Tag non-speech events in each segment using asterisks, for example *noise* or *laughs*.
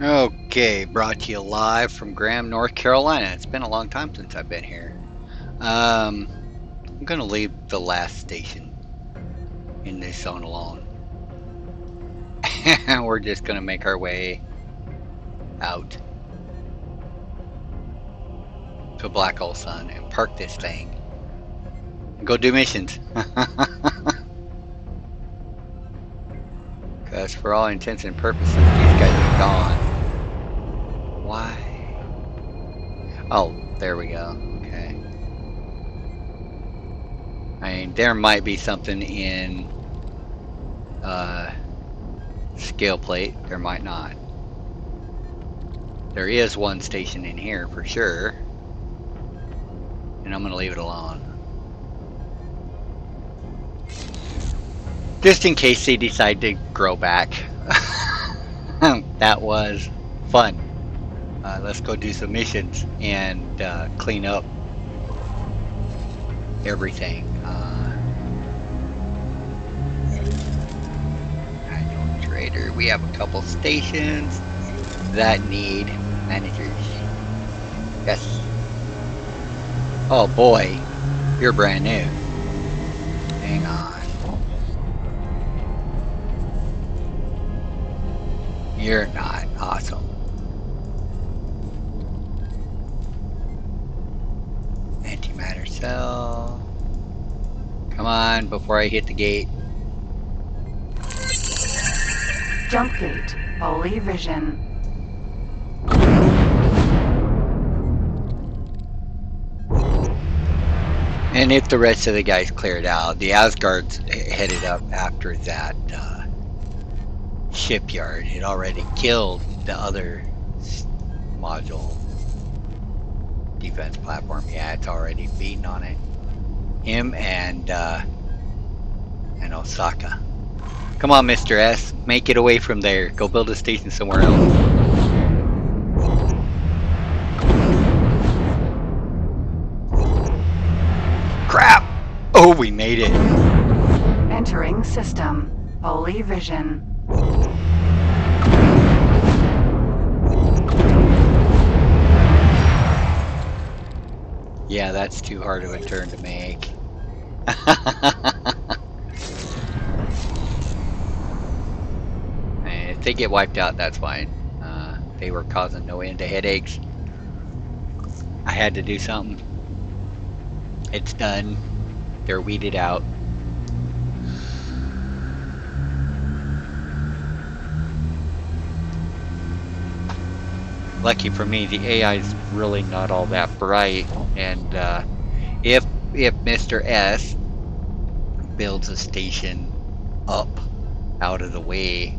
Okay, brought to you live from Graham, North Carolina. It's been a long time since I've been here. Um, I'm gonna leave the last station in this zone alone. And *laughs* we're just gonna make our way out to Black Hole Sun and park this thing. And go do missions. *laughs* Because for all intents and purposes, these guys are gone. Why? Oh, there we go. Okay. I mean, there might be something in uh, scale plate. There might not. There is one station in here for sure. And I'm going to leave it alone. Just in case they decide to grow back. *laughs* that was fun. Uh, let's go do some missions and uh, clean up everything. Uh, trader. We have a couple stations that need managers. Yes. Oh boy, you're brand new. Hang on. You're not awesome. Come on, before I hit the gate. Jump gate. Holy vision. And if the rest of the guys cleared out, the Asgard's headed up after that uh, shipyard. It already killed the other module defense platform. Yeah, it's already beaten on it. Him and uh, and Osaka. Come on, Mr. S. Make it away from there. Go build a station somewhere else. Crap! Oh, we made it. Entering system. Holy vision. Yeah, that's too hard of a turn to make. *laughs* If they get wiped out, that's fine. Uh, they were causing no end of headaches. I had to do something. It's done. They're weeded out. Lucky for me, the AI is really not all that bright, and uh, if if Mr. S builds a station up out of the way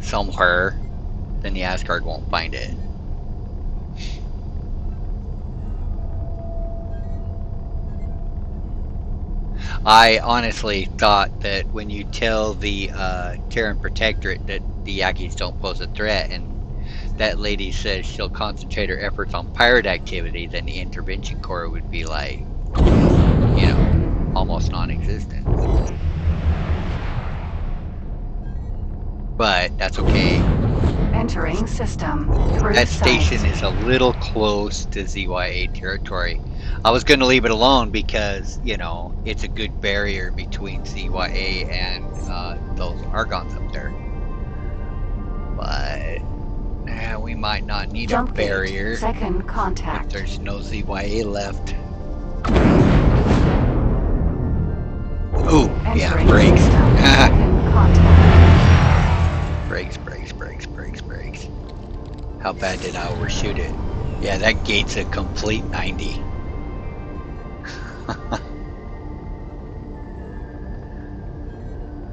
somewhere, then the Asgard won't find it. I honestly thought that when you tell the uh, Terran Protectorate that the Yakis don't pose a threat, and that lady says she'll concentrate her efforts on pirate activity, then the Intervention Corps would be like, you know, almost non-existent. But that's okay. Entering system. That site. station is a little close to ZYA territory. I was going to leave it alone because, you know, it's a good barrier between ZYA and uh, those Argons up there. But eh, we might not need Jump a barrier Second if contact. there's no ZYA left. Ooh, yeah, brakes. *laughs* Brakes, brakes, brakes, brakes, brakes. How bad did I overshoot it? Yeah, that gate's a complete 90. *laughs*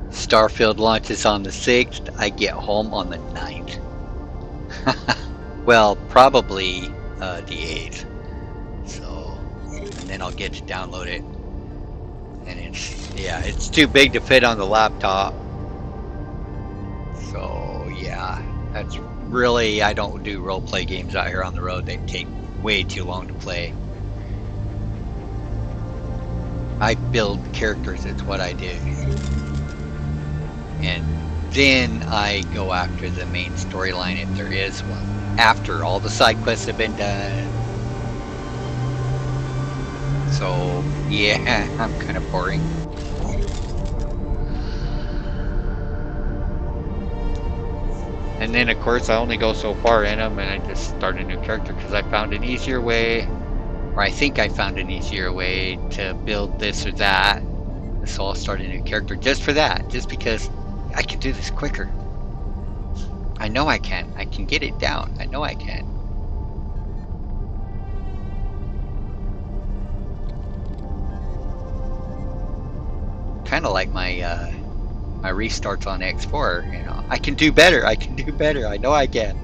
Starfield launches on the 6th. I get home on the 9th. *laughs* well, probably uh, the 8th. So, and then I'll get to download it. And it's, yeah, it's too big to fit on the laptop. So, yeah, that's really, I don't do role play games out here on the road. They take way too long to play. I build characters, it's what I do. And then I go after the main storyline if there is one. After all the side quests have been done. So, yeah, *laughs* I'm kind of boring. And then, of course, I only go so far in them, and I just start a new character because I found an easier way, or I think I found an easier way to build this or that. So I'll start a new character just for that, just because I can do this quicker. I know I can. I can get it down. I know I can. Kind of like my uh, my restarts on X4. You know, I can do better. I can do better. I know I can.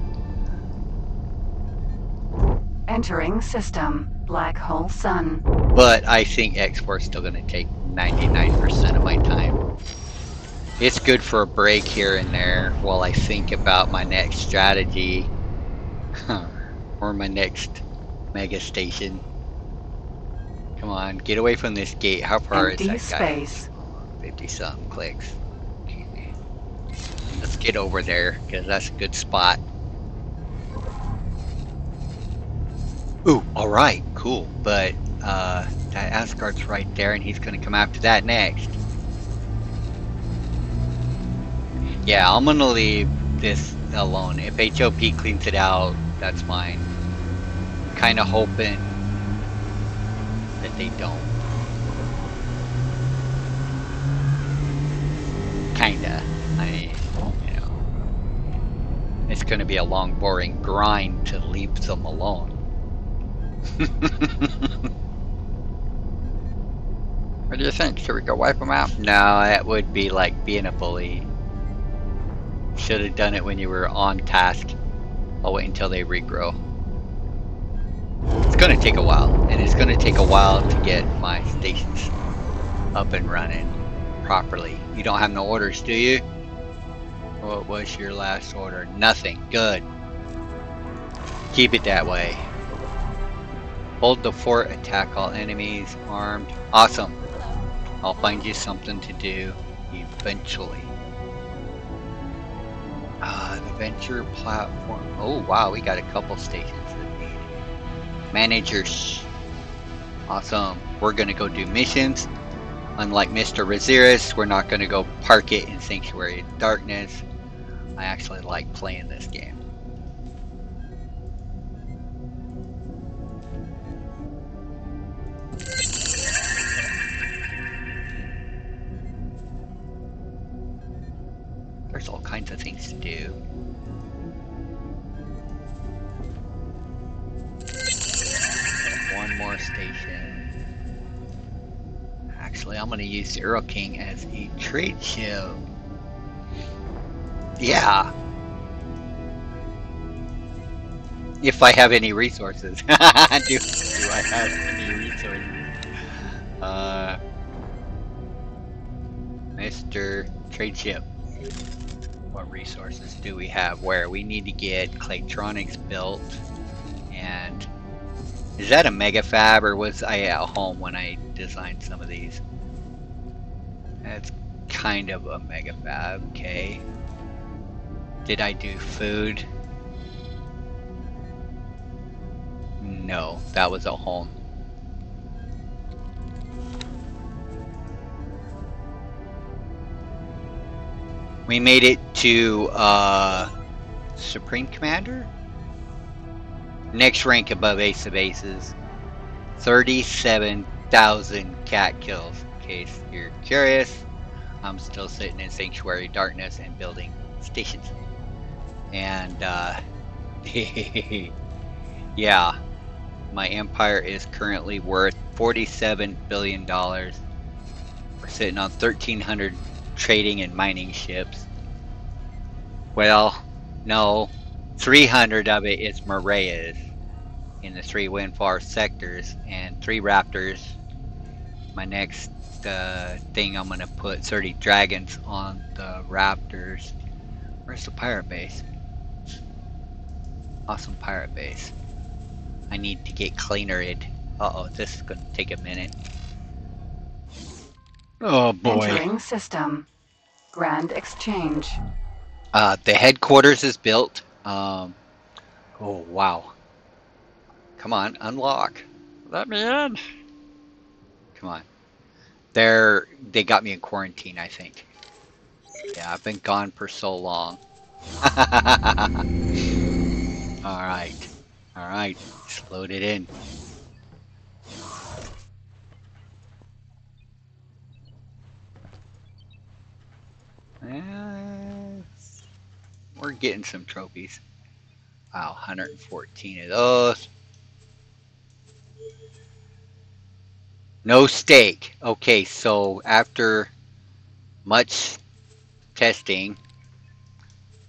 Entering system. Black hole sun. But I think X4 is still going to take 99% of my time. It's good for a break here and there while I think about my next strategy *laughs* or my next mega station. Come on, get away from this gate. How far Empty is that guy? space. 50 something clicks. Let's get over there because that's a good spot. Ooh, alright, cool. But uh, that Asgard's right there and he's going to come after that next. Yeah, I'm to leave this alone. If HOP cleans it out, that's fine. Kind of hoping that they don't. Kinda. I, you know. It's gonna be a long, boring grind to leave them alone. *laughs* what do you think? Should we go wipe them out? No, that would be like being a bully. Should have done it when you were on task. I'll wait until they regrow. It's gonna take a while, and it's gonna take a while to get my stations up and running properly. You don't have no orders, do you? What was your last order? Nothing. Good. Keep it that way. Hold the fort, attack all enemies, armed. Awesome. I'll find you something to do eventually. Uh, the venture platform. Oh, wow, we got a couple stations that need managers. Awesome. We're gonna go do missions. Unlike Mr. Raziris, we're not gonna go park it in Sanctuary Darkness. I actually like playing this game. Of things to do. One more station. Actually, I'm going to use Zero King as a trade ship. Yeah. If I have any resources. do, *laughs* do I have any resources? Uh, Mr. Trade Ship. What resources do we have? Where? We need to get Claytronics built. And is that a mega fab or was I at home when I designed some of these? That's kind of a mega fab, okay. Did I do food? No, that was a home. We made it to uh, Supreme Commander? Next rank above Ace of Aces. 37,000 cat kills, in case you're curious. I'm still sitting in Sanctuary Darkness and building stations. And, uh, *laughs* yeah, my empire is currently worth $47 billion. We're sitting on 1,300 trading and mining ships. Well, no, 300 of it is Mareas in the three Windfall sectors and three Raptors. My next uh, thing I'm to put 30 Dragons on the Raptors. Where's the pirate base? Awesome pirate base. I need to get cleaner it. Uh oh, this is to take a minute. Oh boy. Entering system. Grand Exchange. Uh, the headquarters is built. Um, oh wow! Come on, unlock. Let me in. Come on. They're they got me in quarantine. I think. Yeah, I've been gone for so long. *laughs* all right, all right. Just load it in. Uh, we're getting some trophies. Wow, 114 of those. No steak. Okay, so after much testing,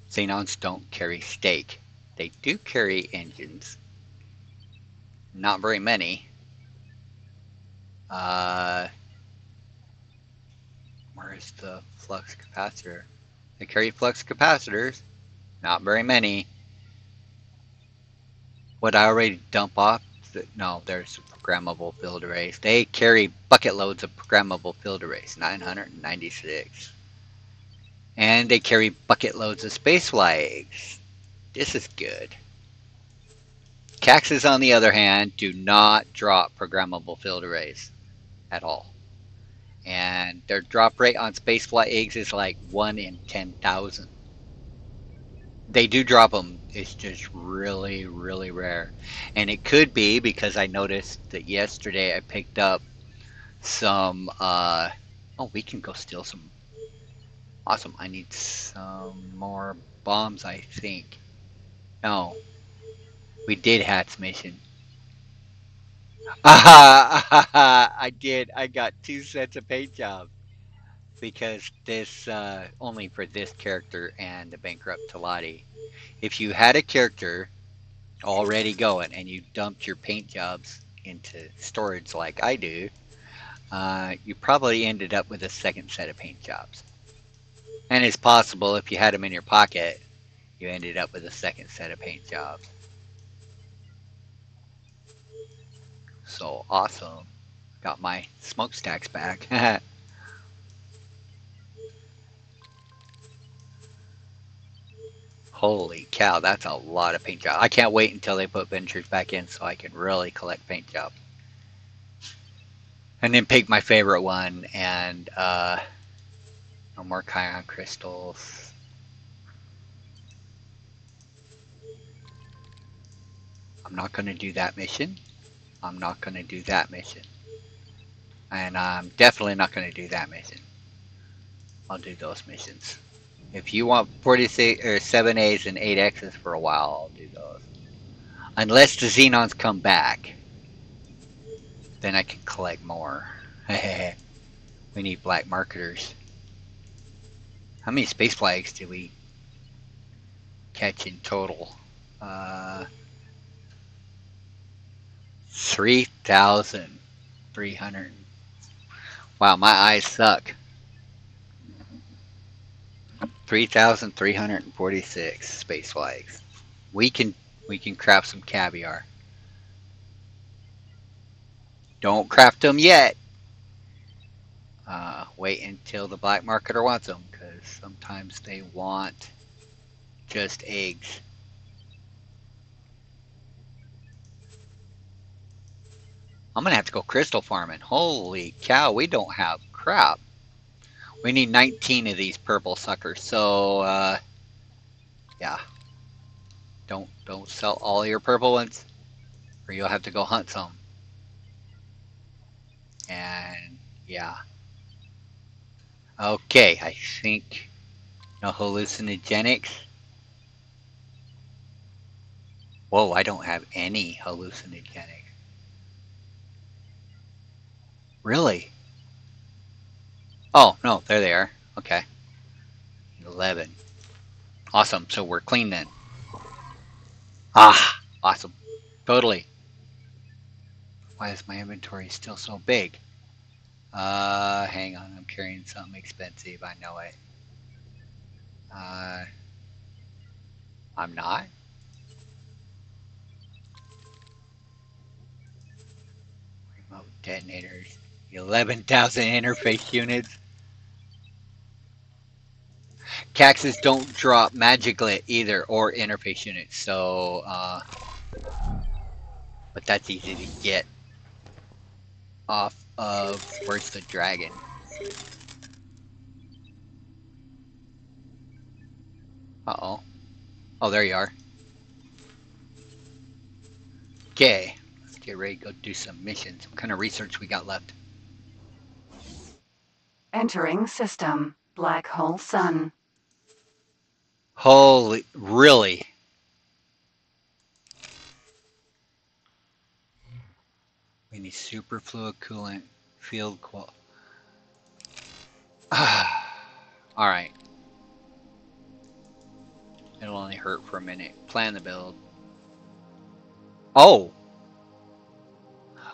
Xenons don't carry steak. They do carry engines. Not very many. Uh, where's the flux capacitor? They carry flux capacitors. Not very many. What I already dump off? No, there's programmable field arrays. They carry bucket loads of programmable field arrays, 996. And they carry bucket loads of space flags. This is good. Caxes, on the other hand, do not drop programmable field arrays at all. And their drop rate on spacefly eggs is like 1 in 10,000. They do drop them. It's just really, really rare. And it could be because I noticed that yesterday I picked up some. Uh, oh, we can go steal some. Awesome. I need some more bombs, I think. No. We did Hat's mission. *laughs* I did. I got two sets of paint jobs because this uh, only for this character and the bankrupt Talati. If you had a character already going and you dumped your paint jobs into storage like I do, uh, you probably ended up with a second set of paint jobs. And it's possible if you had them in your pocket, you ended up with a second set of paint jobs. So awesome. Got my smokestacks back. *laughs* Holy cow, that's a lot of paint job. I can't wait until they put ventures back in so I can really collect paint jobs. And then pick my favorite one and uh, no more Kion crystals. I'm not going to do that mission. I'm not going to do that mission. And I'm definitely not going to do that mission. I'll do those missions. If you want 46 or 7As and 8Xs for a while, I'll do those. Unless the Xenons come back, then I can collect more. *laughs* we need black marketers. How many space flags did we catch in total? Uh, 3,300. Wow, my eyes suck. 3,346 space flags. We can we can craft some caviar. Don't craft them yet. Uh, wait until the black marketer wants them, because sometimes they want just eggs. I'm gonna have to go crystal farming. Holy cow, we don't have crap. We need 19 of these purple suckers. So, uh, yeah. Don't don't sell all your purple ones, or you'll have to go hunt some. And yeah. Okay, I think no hallucinogenics. Whoa, I don't have any hallucinogenics. Really? Oh, no, there they are. Okay. 11. Awesome, so we're clean then. Ah, awesome. Totally. Why is my inventory still so big? Uh, hang on, I'm carrying something expensive, I know it. Uh, I'm not? Remote detonators. 11,000 interface units. Caxes don't drop magically either or interface units, so uh, but that's easy to get off of where's the dragon? Uh oh. Oh, there you are. Okay, let's get ready to go do some missions. What kind of research we got left? Entering system. Black hole sun. Holy, really? We need superfluid coolant, field coils. *sighs* Alright. It'll only hurt for a minute. Plan the build. Oh!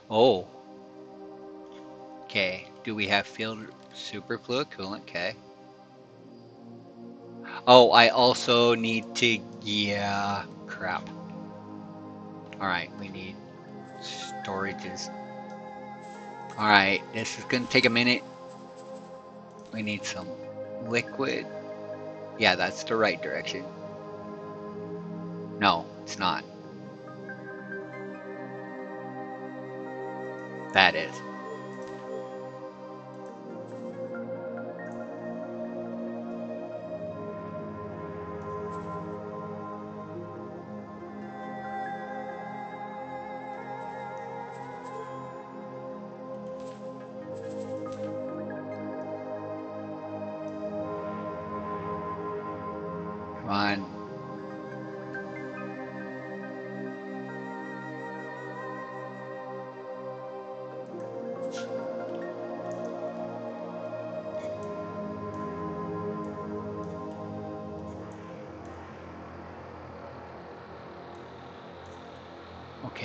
Oh. Okay. Do we have field superfluid coolant? Okay. Oh, I also need to... Yeah. Crap. Alright, we need storages. Alright, this is gonna take a minute. We need some liquid. Yeah, that's the right direction. No, it's not. That is.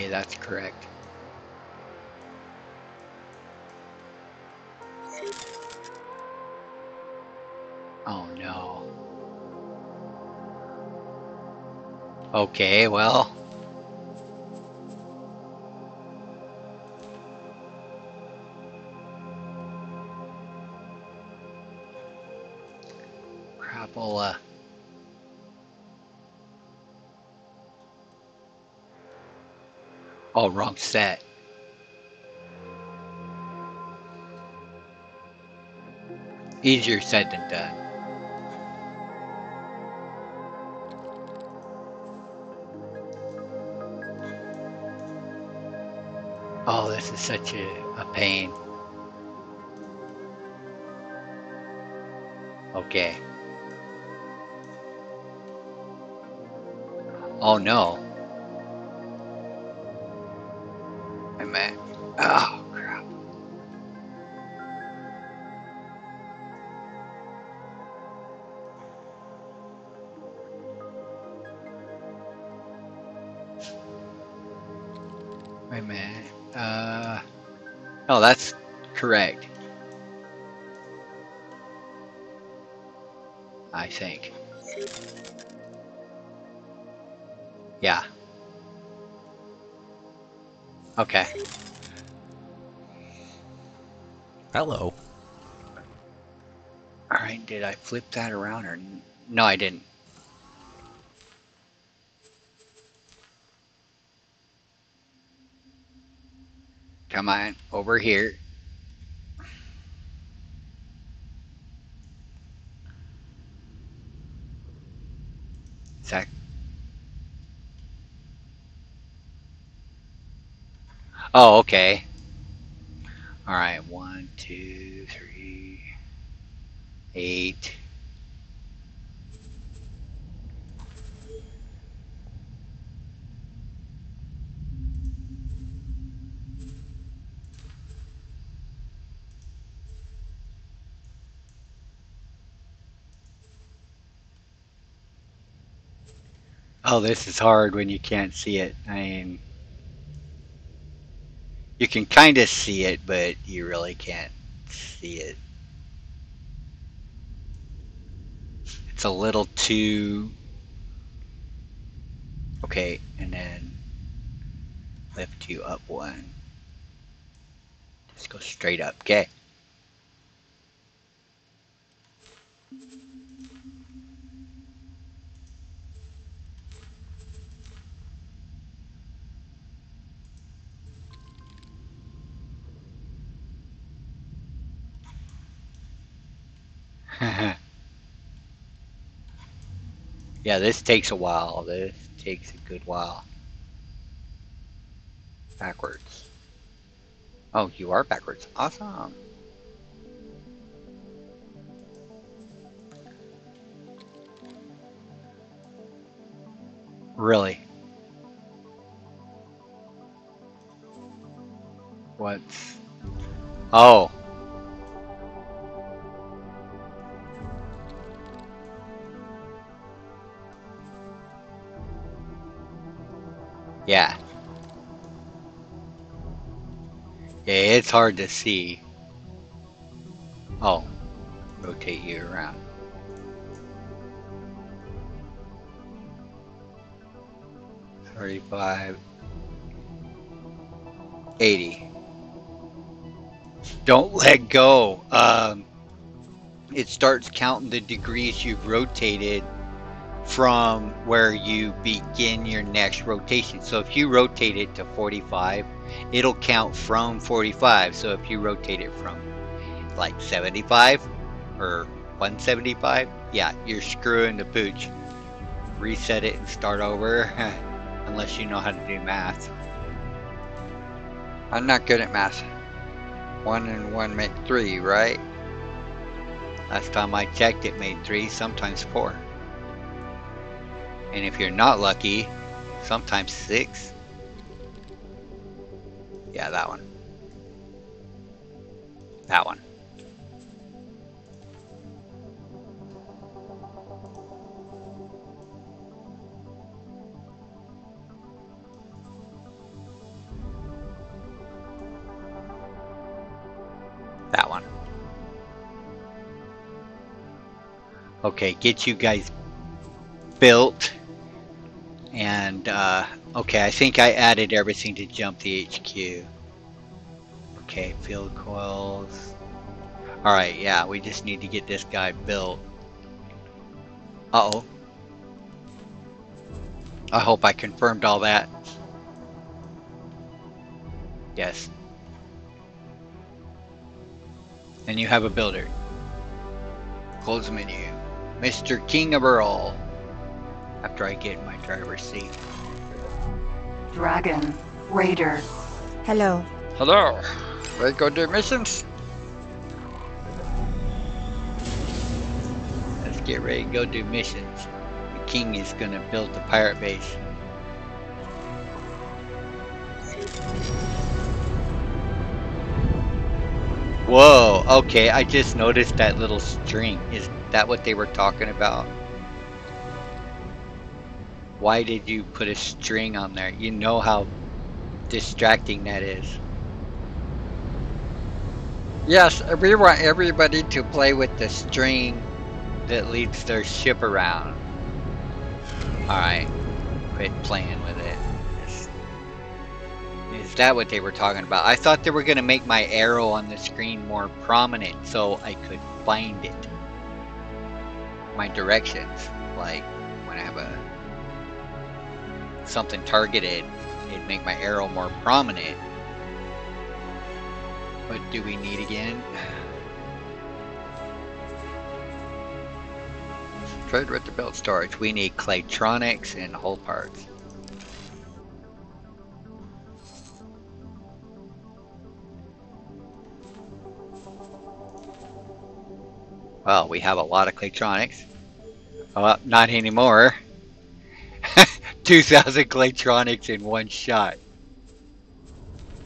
Okay, that's correct. Oh no. Okay, well. Set. Easier said than done. Oh, this is such a, a pain. Okay. Oh no. That's correct. I think. Yeah. Okay. Hello. Alright, did I flip that around or... No, I didn't. On, over here. Oh, okay. Alright, one, two, three, eight. Oh, this is hard when you can't see it. I mean, you can kind of see it, but you really can't see it. It's a little too... Okay, and then lift you up one. Just go straight up. Okay. Yeah, this takes a while. This takes a good while. Backwards. Oh, you are backwards. Awesome. Really? What's... Oh. Yeah. Yeah, it's hard to see. Oh. Rotate you around. Thirty-five. Eighty. Don't let go. Um, it starts counting the degrees you've rotated from where you begin your next rotation. So if you rotate it to 45, it'll count from 45. So if you rotate it from like 75 or 175, yeah, you're screwing the pooch. Reset it and start over, *laughs* unless you know how to do math. I'm not good at math. One and one make three, right? Last time I checked, it made three, sometimes four. And if you're not lucky, sometimes six. Yeah, that one. That one. That one. Okay, get you guys built. And, uh, okay, I think I added everything to jump the HQ. Okay, field coils. Alright, yeah, we just need to get this guy built. Uh-oh. I hope I confirmed all that. Yes. And you have a builder. Close menu. Mr. King of Earl. After I get in my driver's seat. Dragon. Raider. Hello. Hello. Ready to go do missions? Let's get ready to go do missions. The king is gonna build the pirate base. Whoa, okay, I just noticed that little string. Is that what they were talking about? Why did you put a string on there? You know how distracting that is. Yes, we want everybody to play with the string that leads their ship around. Alright, quit playing with it. Is, that what they were talking about? I thought they were going to make my arrow on the screen more prominent so I could find it. My directions, like when I have a something targeted, it'd make my arrow more prominent. What do we need again? Trade with the build storage. We need Claytronics and hull parts. Well, we have a lot of Claytronics. Well, not anymore. 2,000 Claytronics in one shot.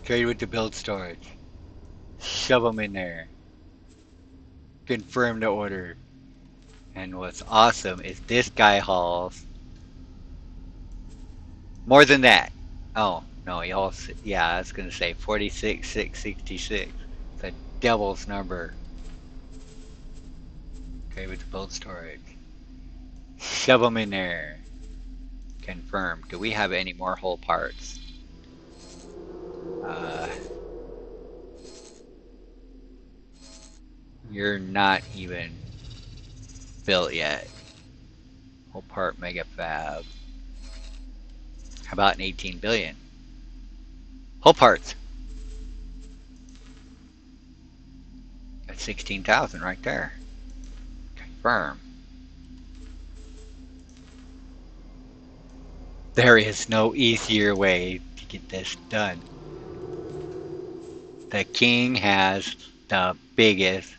Trade with the build storage. Shove them in there. Confirm the order. And what's awesome is this guy hauls more than that. Oh, no, he hauls, yeah, I was going to say 46,666. It's a devil's number. Okay, with the build storage. Shove them in there. Confirm. Do we have any more hull parts? Uh, you're not even built yet. Hull part mega fab. How about an 18 billion? Hull parts. That's 16,000 right there. confirm. There is no easier way to get this done. The king has the biggest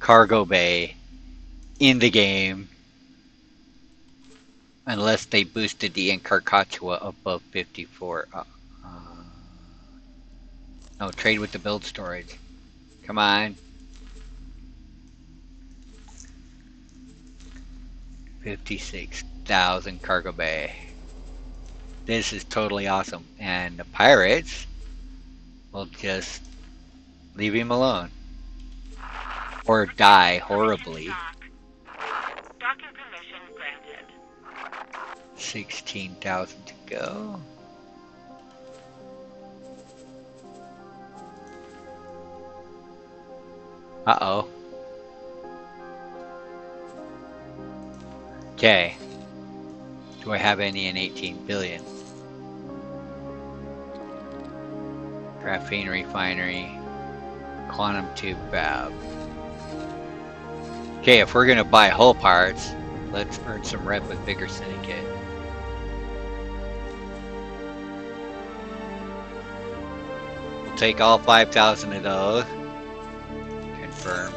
cargo bay in the game unless they boosted the Incarcatua above 54. Uh, uh, no, trade with the build storage. Come on. 56,000 cargo bay. This is totally awesome. And the pirates will just leave him alone. Or die horribly. Docking permission granted. 16,000 to go. Uh-oh. Okay. Do I have any in 18 billion? Graphene refinery. Quantum tube fab. Okay, if we're gonna buy hull parts, let's earn some rep with Vigor Syndicate. We'll take all 5,000 of those. Confirm.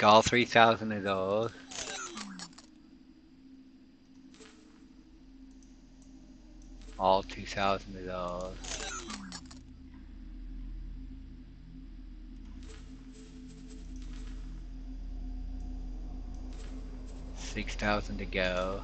Take all 3,000 of those. All 2,000 of those. Six thousand to go.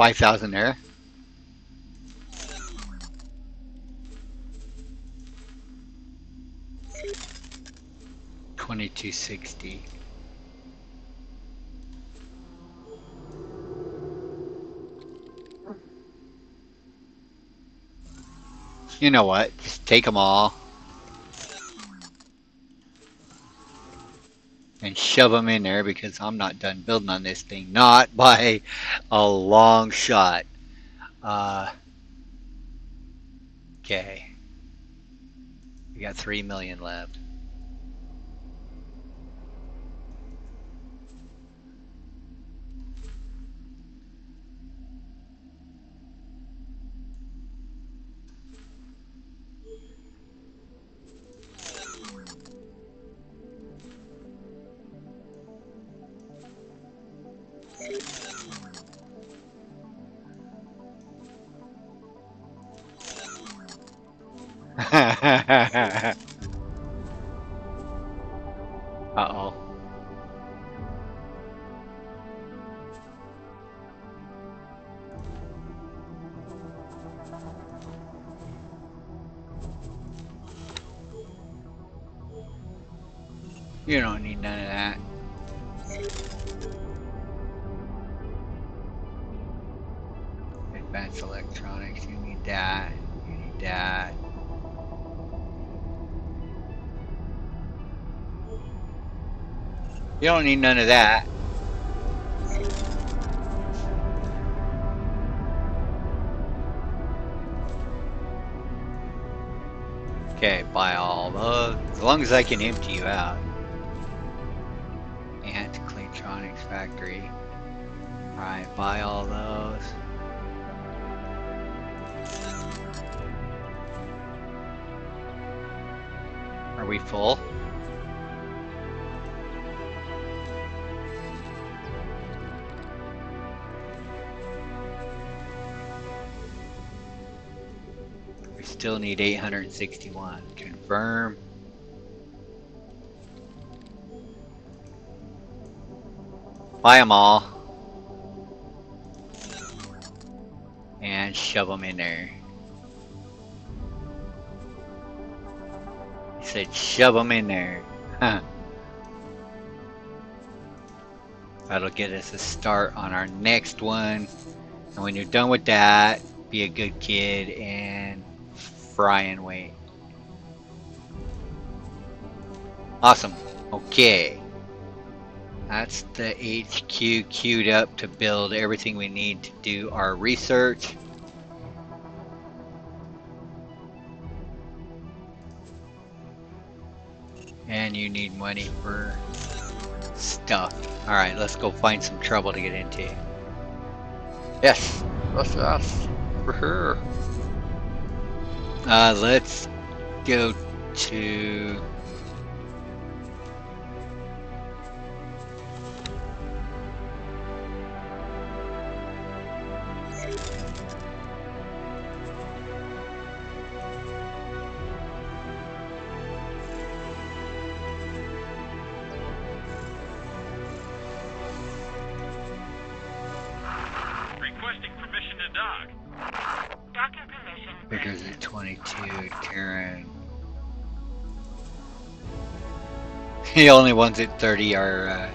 I have five thousand there. Twenty-two sixty. You know what? Just take them all. And shove them in there because I'm not done building on this thing. Not by a long shot. Uh, okay. We got three million left. Advanced electronics, you need that. You need that. You don't need none of that. Okay, buy all those. As long as I can empty you out. Factory. Alright, buy all those. Are we full? We still need 861. Confirm. Buy them all. And shove them in there. He said shove them in there. *laughs* That'll get us a start on our next one. And when you're done with that, be a good kid and fry and wait. Awesome. Okay. That's the HQ queued up to build everything we need to do our research. And you need money for stuff. Alright, let's go find some trouble to get into. Yes! Yes! For her! Uh, let's go to... 22, Karen. The only ones at 30 are uh,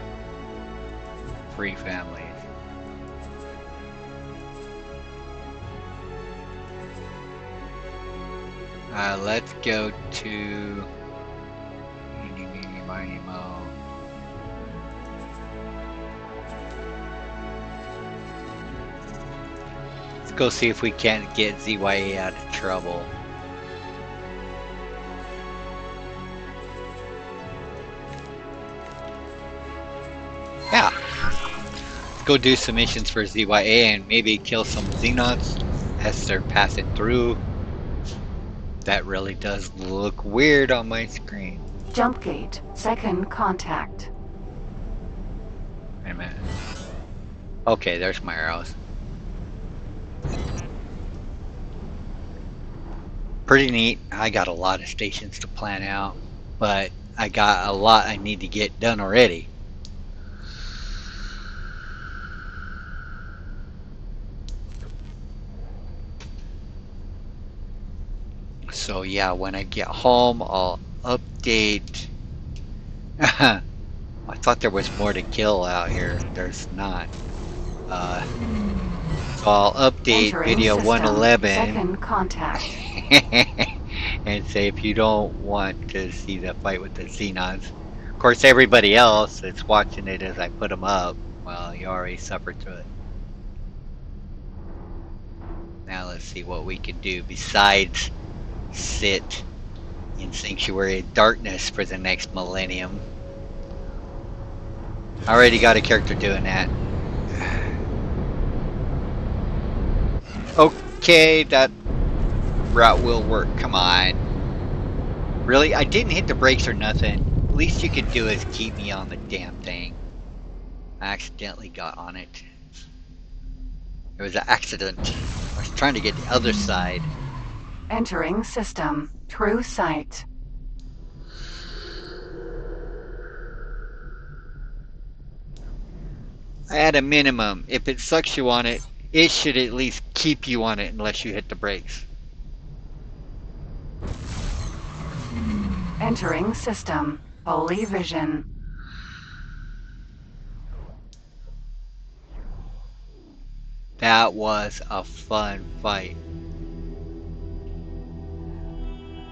free families. Uh, let's go to Eeny, meeny, miny, mo. Let's go see if we can't get ZYA out of trouble. Go do some missions for ZYA and maybe kill some Xenons as they're passing through. That really does look weird on my screen. Jump gate. Second contact. Wait a minute. Okay, there's my arrows. Pretty neat. I got a lot of stations to plan out, but I got a lot I need to get done already. So yeah, when I get home, I'll update. *laughs* I thought there was more to kill out here. There's not. Uh, so I'll update Entering video system. 111 Second contact. *laughs* and say if you don't want to see the fight with the Xenons. Of course, everybody else that's watching it as I put them up, well, you already suffered through it. Now let's see what we can do besides sit in Sanctuary of Darkness for the next millennium. I already got a character doing that. Okay, that route will work. Come on. Really? I didn't hit the brakes or nothing. Least you could do is keep me on the damn thing. I accidentally got on it. It was an accident. I was trying to get the other side. Entering system. True sight. At a minimum, if it sucks you on it, it should at least keep you on it unless you hit the brakes. Entering system. Holy vision. That was a fun fight.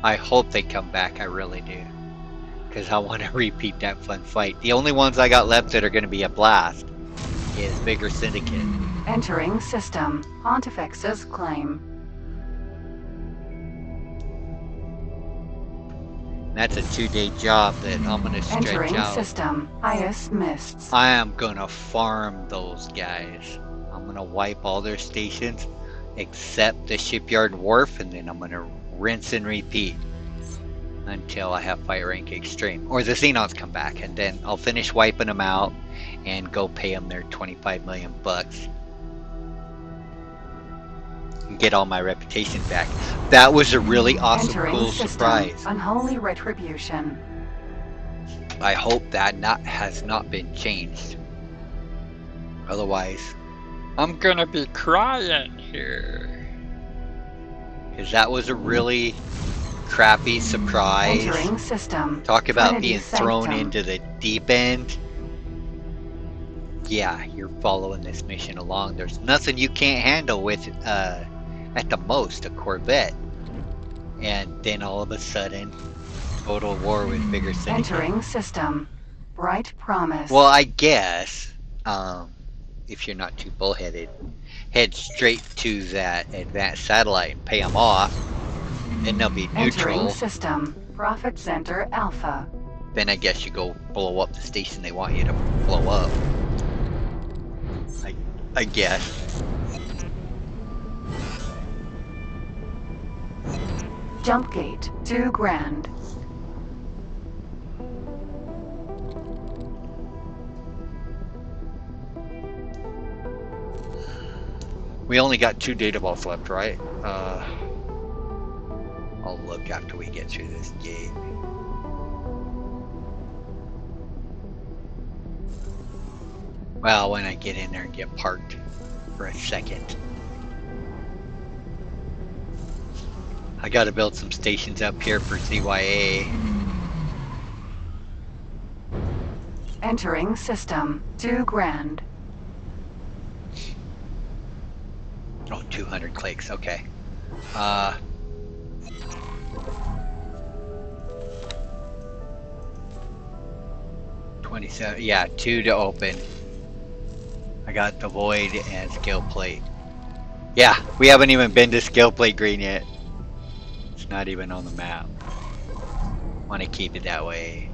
I hope they come back, I really do. Because I want to *laughs* repeat that fun fight. The only ones I got left that are going to be a blast is Vigor Syndicate. Entering system. Pontifex's claim. That's a two day job that I'm going to stretch Entering out. system. Highest mists. I am going to farm those guys. I'm going to wipe all their stations except the shipyard wharf and then I'm going to rinse and repeat until I have fire rank extreme or the Xenons come back and then I'll finish wiping them out and go pay them their 25 million bucks. and get all my reputation back. That was a really awesome, Entering cool system. surprise. Unholy retribution. I hope that not has not been changed. Otherwise, I'm gonna be crying here. Cause that was a really crappy surprise. Entering system. Talk about being thrown Sanctum. into the deep end. Yeah, you're following this mission along. There's nothing you can't handle with, uh, at the most, a Corvette. And then all of a sudden, total war with Vigor Syndicate. Entering system. Bright promise. Well, I guess, um, if you're not too bullheaded, head straight to that advanced satellite and pay them off. Then they'll be neutral. Entering system. Profit Center Alpha. Then I guess you go blow up the station they want you to blow up. I, I guess. Jump gate. Two grand. We only got two data vaults left, right? Uh, I'll look after we get through this gate. Well, when I get in there and get parked for a second. I gotta build some stations up here for CYA. Entering system. Two grand. Oh, 200 clicks, okay. Uh... Twenty-seven, yeah, two to open. I got the void and Scale Plate. Yeah, we haven't even been to Scale Plate green yet. It's not even on the map. Want to keep it that way.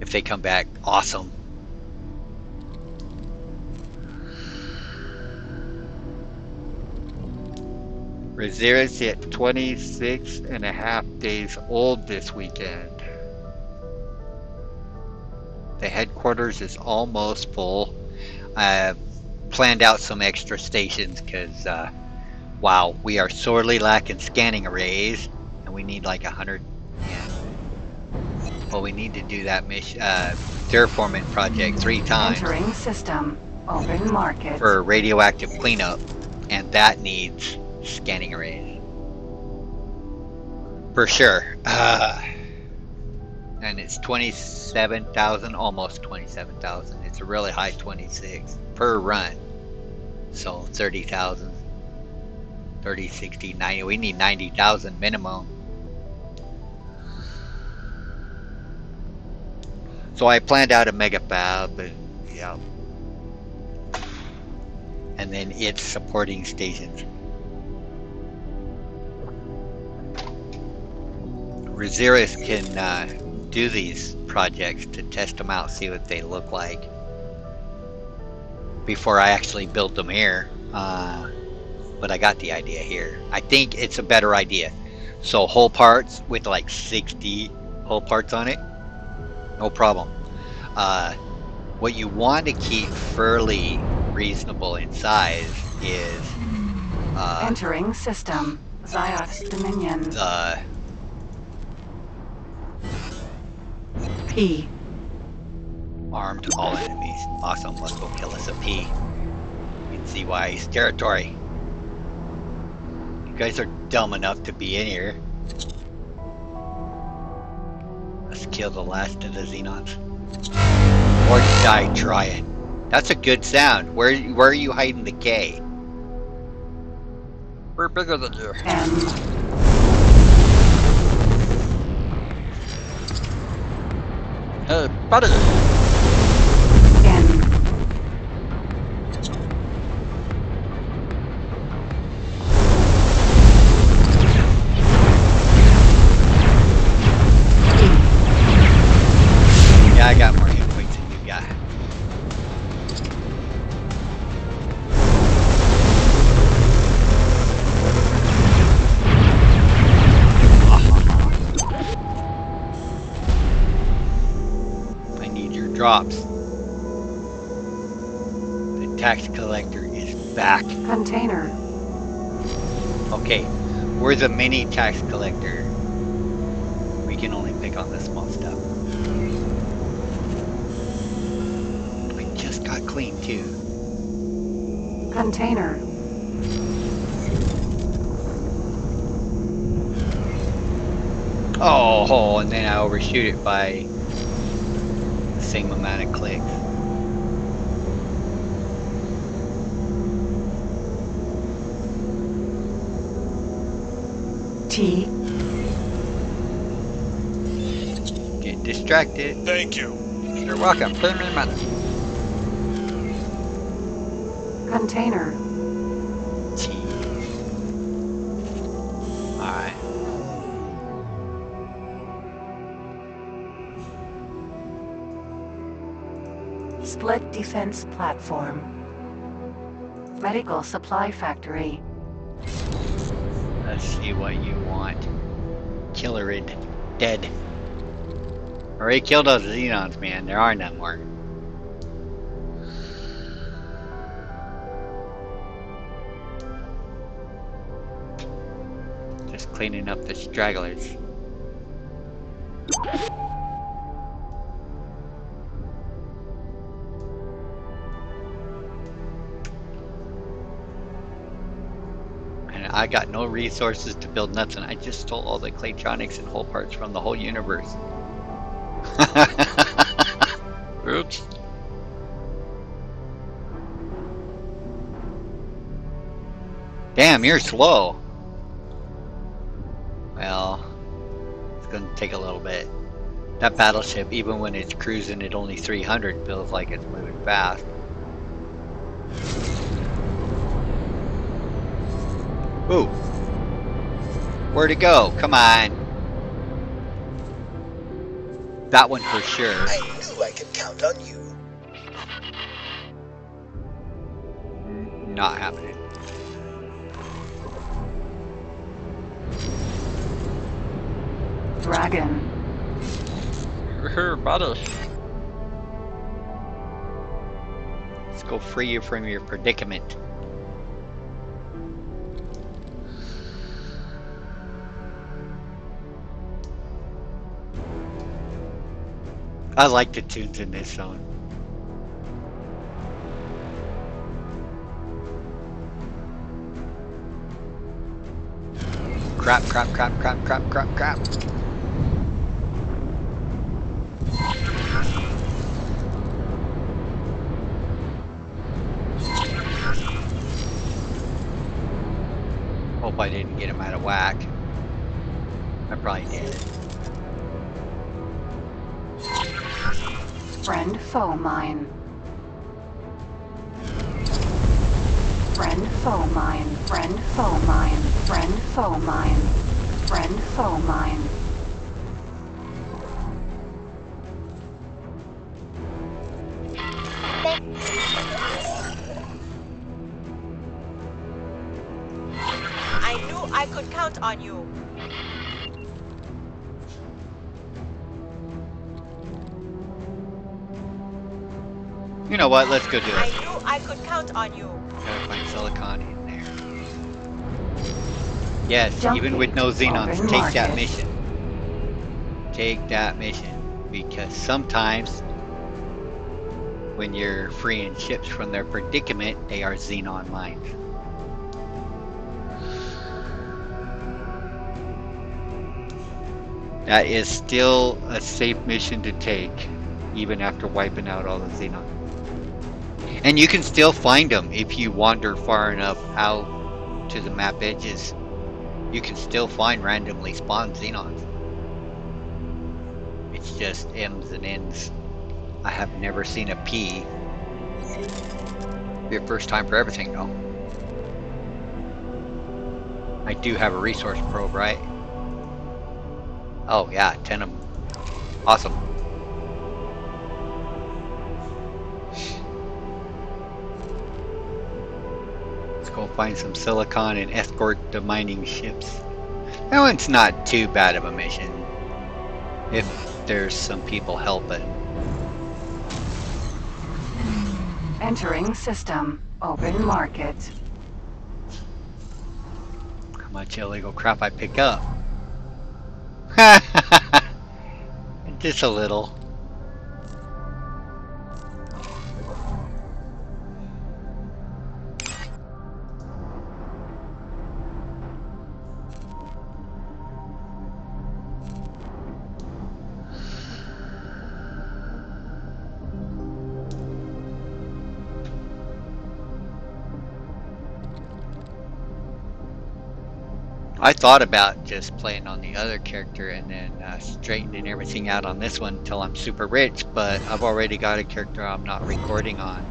If they come back, awesome. Razira's at 26 and a half days old this weekend. The headquarters is almost full. I planned out some extra stations because, uh, wow, we are sorely lacking scanning arrays, and we need like a hundred. Well, we need to do that mission, uh, terraforming project three times Entering system. Open market. for radioactive cleanup, and that needs scanning arrays. For sure. Uh, and it's 27,000, almost 27,000. It's a really high 26 per run. So 30,000, 30, 60, 90. We need 90,000 minimum. So I planned out a mega fab, and yeah, and then its supporting stations. Rosiris can uh, do these projects to test them out, see what they look like before I actually built them here. Uh, but I got the idea here. I think it's a better idea. So hull parts with like 60 hull parts on it, no problem. Uh, what you want to keep fairly reasonable in size is uh, Entering system. Zyarth's Dominion. the P. armed all enemies. Awesome, let's go kill us a P. In CY's territory. You guys are dumb enough to be in here. Let's kill the last of the Xenons. Or die trying. That's a good sound. Where where are you hiding the K? We're bigger than you. M. P. Yeah, I got more drops. The tax collector is back. Container. Okay, we're the mini tax collector. We can only pick on the small stuff. We just got clean too. Container. Oh, and then I overshoot it by same amount of clicks. T. Get distracted. Thank you. You're welcome. Put 'em in my- Container. Defense platform. Medical supply factory. Let's see what you want. Killer Killerid. Dead. Already killed those Xenons, man. There are none more. Just cleaning up the stragglers. I got no resources to build nothing. I just stole all the Claytronics and hull parts from the whole universe. *laughs* Oops. Damn, you're slow. Well, it's gonna take a little bit. That battleship, even when it's cruising at only 300, feels like it's moving fast. Ooh. Where'd it go? Come on. That one for sure. I knew I could count on you. Not happening. Dragon. Her battleship. Let's go free you from your predicament. I like the tunes in this song. Crap, crap, crap, crap, crap, crap, crap. Hope I didn't get him out of whack. I probably did. Friend foe mine. Friend foe mine. Friend foe mine. Friend foe mine. Friend foe mine. I knew I could count on you. You know what? Let's go do I it. knew I could count on you. Gotta find silicon in there. Yes, Jumping even with no xenons, open take that mission. Take that mission. Because sometimes when you're freeing ships from their predicament, they are xenon mines. That is still a safe mission to take, even after wiping out all the xenon. And you can still find them if you wander far enough out to the map edges. You can still find randomly spawned xenons. It's just M's and N's. I have never seen a P. Be a first time for everything though. I do have a resource probe, right? Oh yeah, 10 of them. Awesome. Find some silicon and escort the mining ships. That one's not too bad of a mission. If there's some people helping. Entering system. Open market. How much illegal crap I pick up? *laughs* Just a little. I thought about just playing on the other character and then uh, straightening everything out on this one until I'm super rich, but I've already got a character I'm not recording on.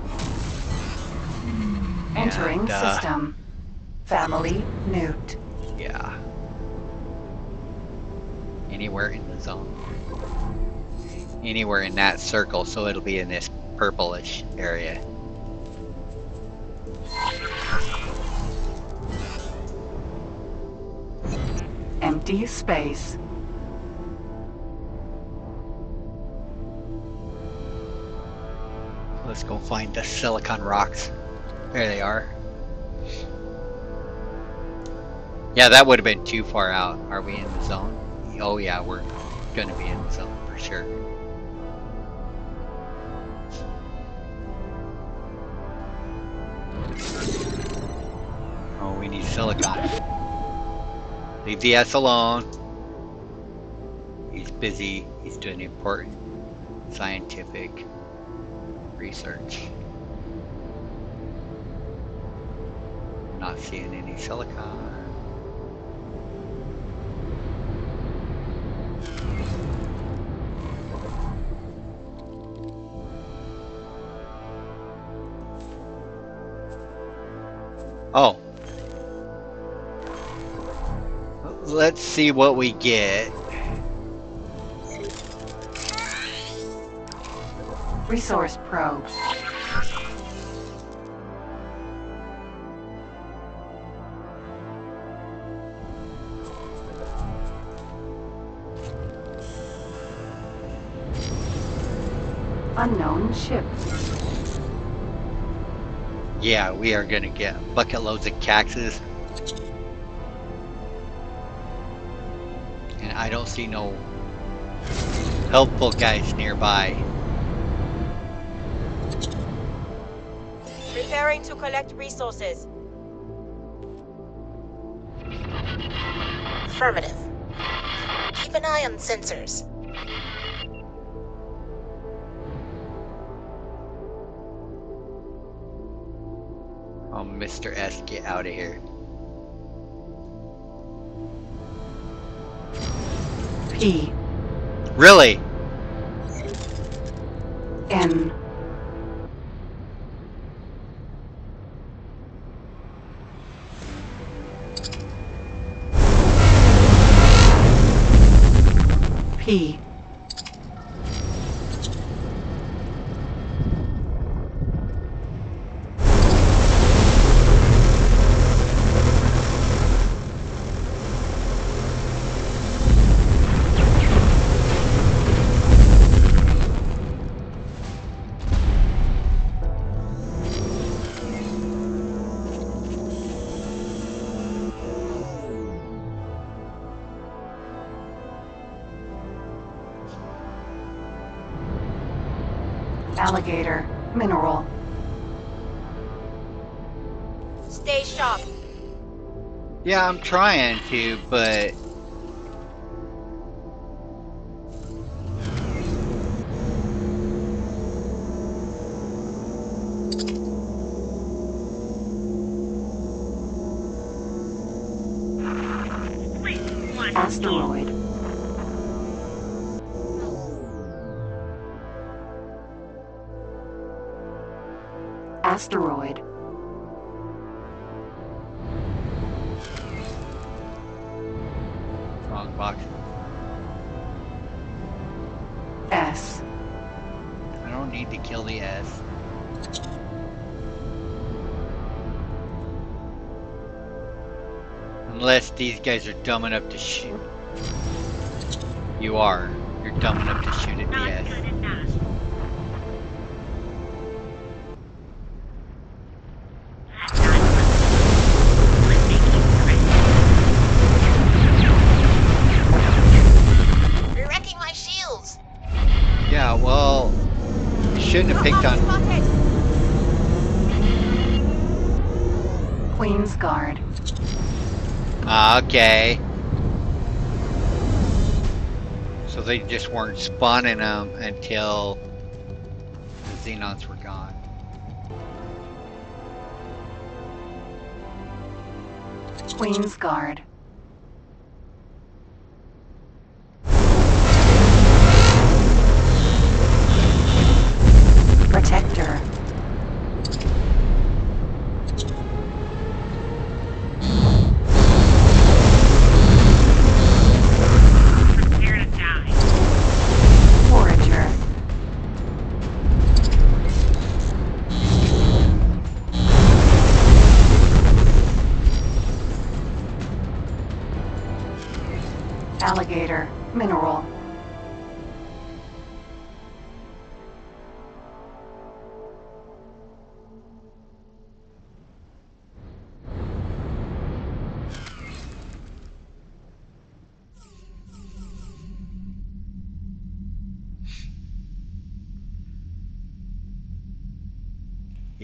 Entering And, uh, system. Family Nhuut. Yeah. Anywhere in the zone. Anywhere in that circle, so it'll be in this purplish area. Empty space. Let's go find the silicon rocks. There they are. Yeah, that would have been too far out. Are we in the zone? Oh yeah, we're gonna be in the zone for sure. Oh, we need silicon. Leave the ass alone. He's busy. He's doing important scientific research. Not seeing any silicon. Let's see what we get. Resource probe. Unknown ship. Yeah, we are gonna get bucket loads of cactus. I don't see no helpful guys nearby. Preparing to collect resources. Affirmative. Keep an eye on sensors. Oh, Mr. S, get out of here. Really? N. P. Yeah, I'm trying to, but these guys are dumb enough to shoot. You are. You're dumb enough to shoot at the ass. Yeah, well, you shouldn't have picked on. Queen's Guard. Ah, Okay. So they just weren't spawning them until the Xenons were gone. Queen's Guard.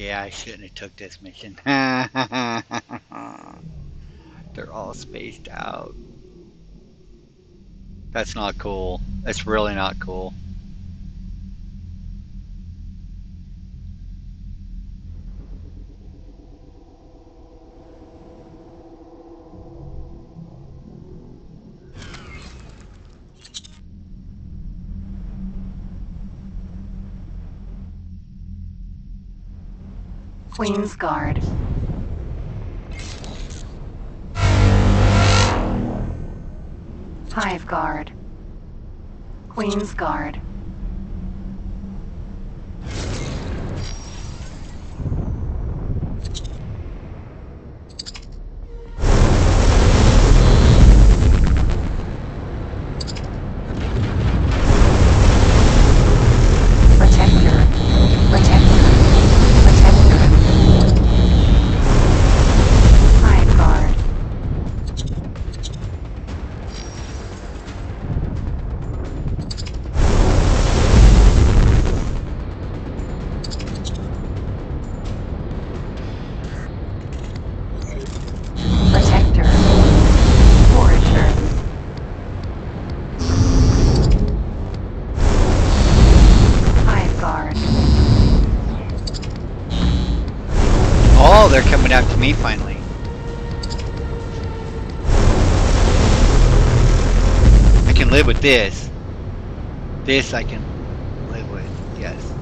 Yeah, I shouldn't have took this mission. *laughs* They're all spaced out. That's not cool. That's really not cool. Queen's Guard. Hive Guard. Queen's Guard. With this. This I can live with, yes.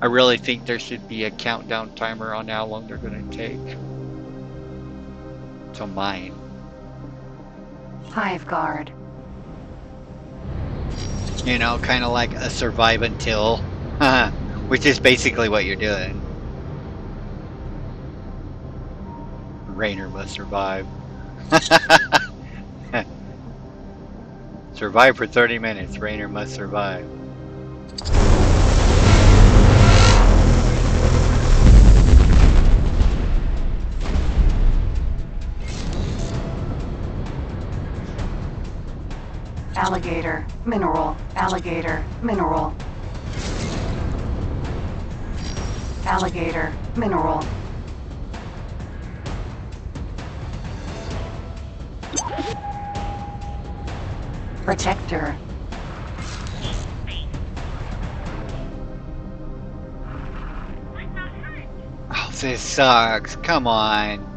I really think there should be a countdown timer on how long they're going to take to mine. Hive Guard. You know, kind of like a survive until, *laughs* which is basically what you're doing. Rainer must survive. *laughs* survive for 30 minutes. Rainer must survive. Alligator. Mineral. Alligator. Mineral. Alligator. Mineral. Protector. Oh, this sucks. Come on.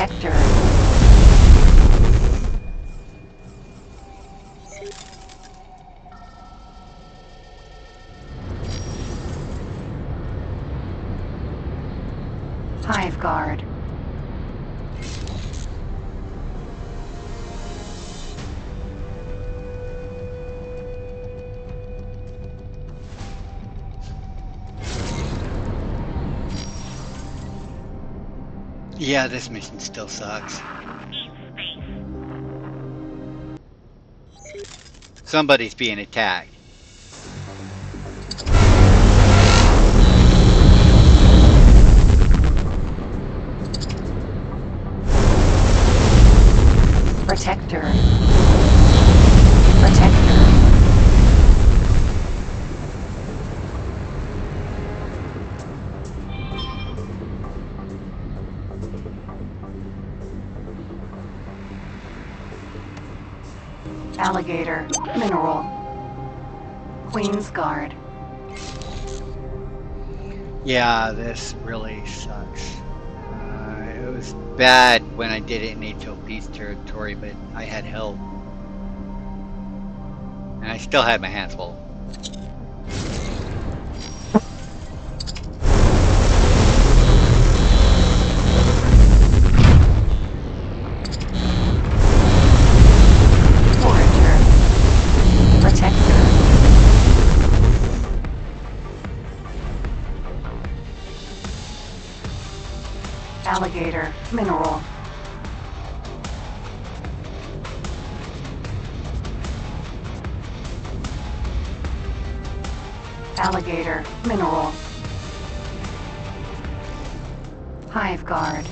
Protector. This mission still sucks. Somebody's being attacked. Alligator. Mineral. Queen's Guard. Yeah, this really sucks. Uh, it was bad when I did it in Peace territory, but I had help. And I still had my hands full. Alligator. Mineral. Alligator. Mineral. Hive Guard.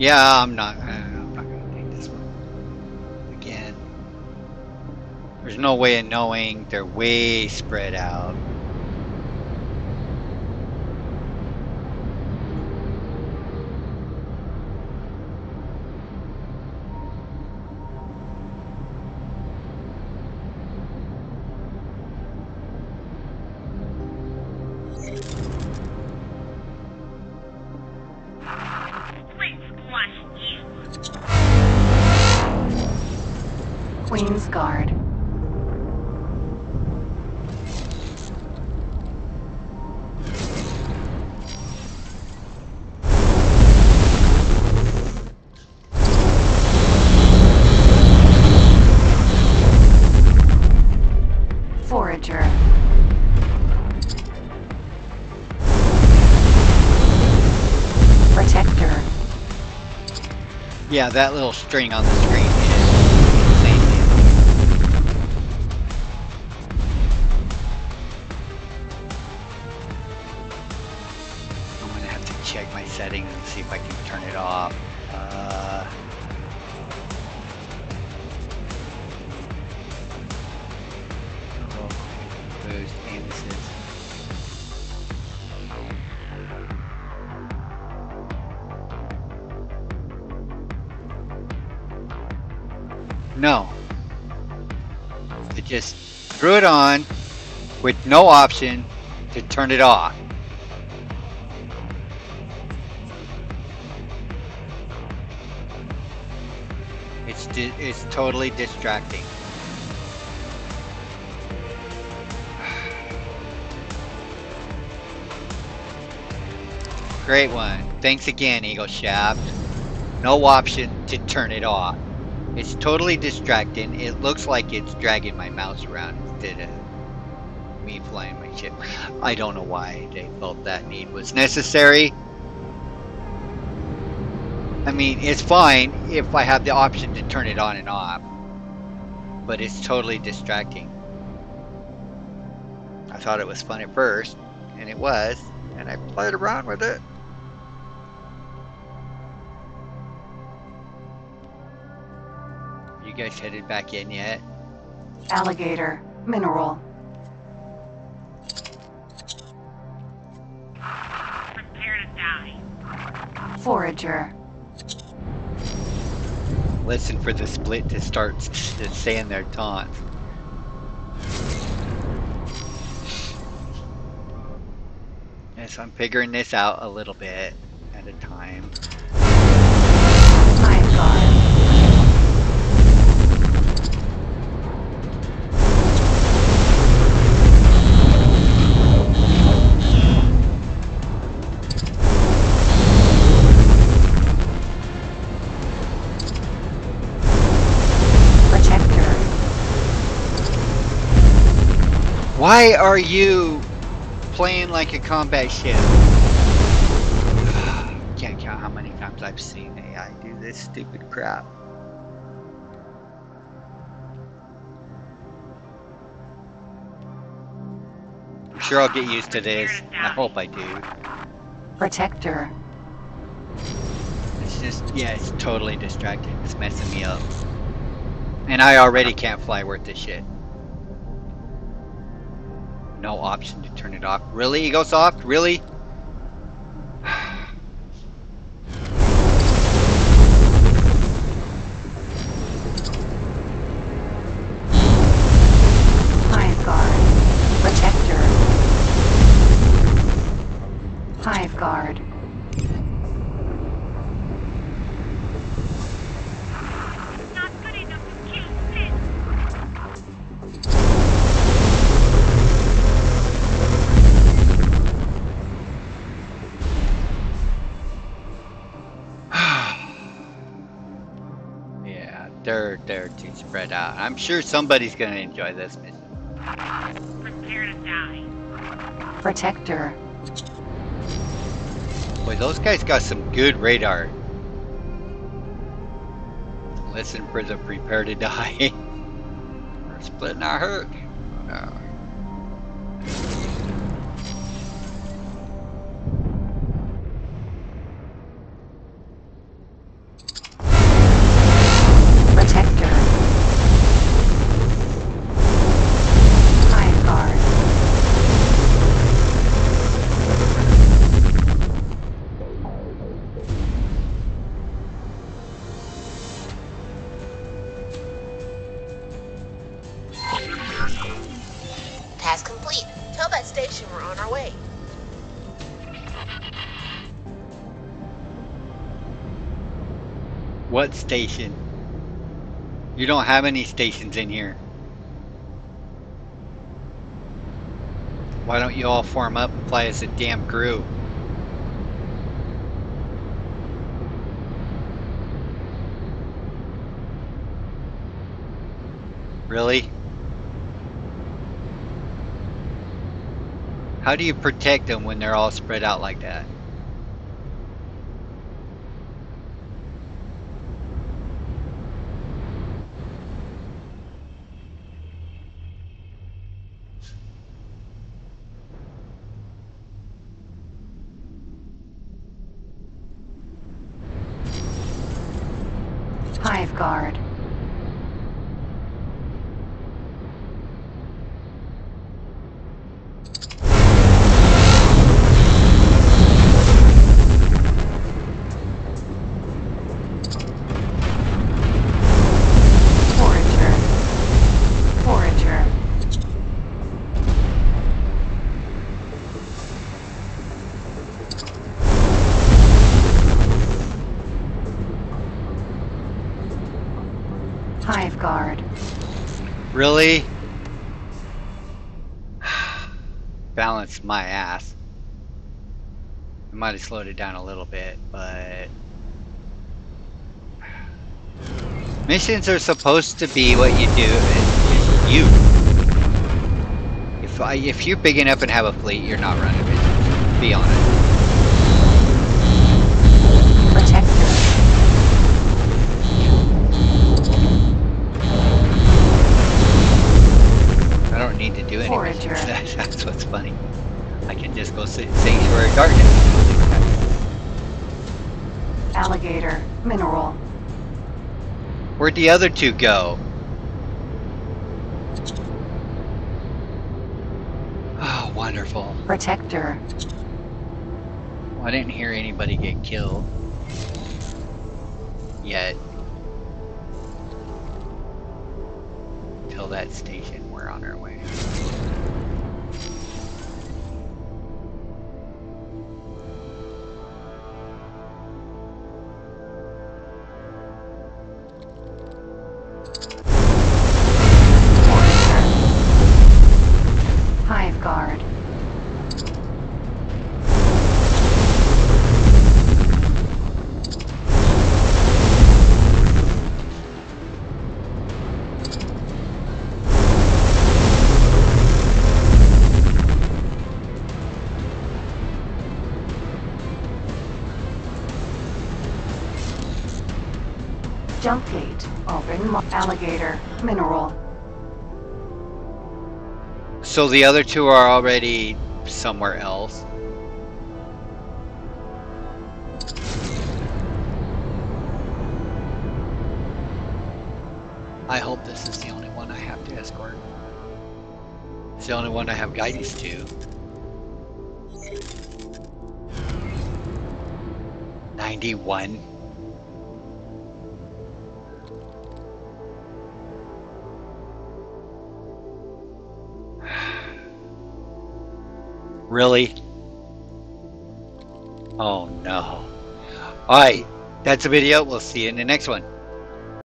Yeah, I'm not. Uh, I'm not gonna take this one again. There's no way of knowing. They're way spread out. Yeah, that little string on the screen with no option to turn it off. It's it's totally distracting. *sighs* Great one. Thanks again, Egosoft. No option to turn it off. It's totally distracting. It looks like it's dragging my mouse around instead of flying my ship. I don't know why they felt that need was necessary. I mean, it's fine if I have the option to turn it on and off, but it's totally distracting. I thought it was fun at first, and it was, and I played around with it. You guys headed back in yet? Alligator. Mineral. Forager. Listen for the split to start saying their taunts. Yes, I'm figuring this out a little bit at a time. Why are you playing like a combat ship? *sighs* Can't count how many times I've seen AI do this stupid crap. I'm sure I'll get used to this. I hope I do. Protector. It's just, yeah, it's totally distracting. It's messing me up. And I already can't fly worth this shit. No option to turn it off. Really, Egosoft? Really? Sure somebody's gonna enjoy this mission. Prepare to die. Protector. Boy, those guys got some good radar. Listen for the prepare to die. *laughs* We're splitting our hurt. Uh, station? You don't have any stations in here. Why don't you all form up and fly as a damn crew? Really? How do you protect them when they're all spread out like that? Hive guard. Forager. Forager. Hive guard. Really? *sighs* Balance my ass. I might have slowed it down a little bit, but *sighs* missions are supposed to be what you do. You. If if you're big enough and have a fleet, you're not running missions. Be honest. the other two go? Oh, wonderful. Protector. Well, I didn't hear anybody get killed. Yet. Till that station, we're on our way. Mo- Alligator. Mineral. So the other two are already somewhere else. I hope this is the only one I have to escort. It's the only one I have guidance to. Ninety-one. Really? Oh no. Alright, that's the video. We'll see you in the next one.